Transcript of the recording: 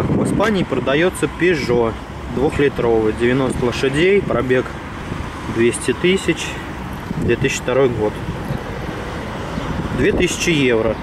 В Испании продается Peugeot двухлитровый, 90 лошадей, пробег 200 тысяч, 2002 год. 2000 евро.